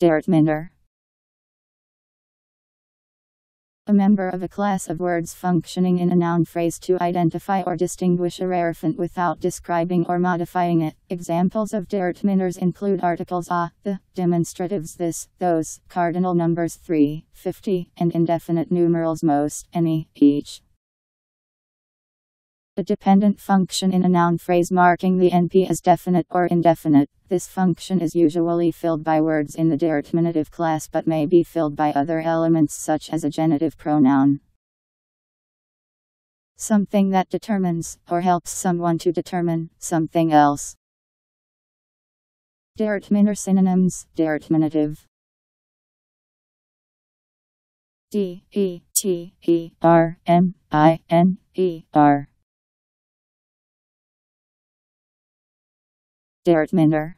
Determiner. A member of a class of words functioning in a noun phrase to identify or distinguish a referent without describing or modifying it. Examples of determiners include articles a, the, demonstratives this, those, cardinal numbers 3, 50, and indefinite numerals most, any, each. A dependent function in a noun phrase marking the NP as definite or indefinite. This function is usually filled by words in the determinative class but may be filled by other elements such as a genitive pronoun. Something that determines, or helps someone to determine, something else. Determiner synonyms, determinative. D E T E R M I N E R Determiner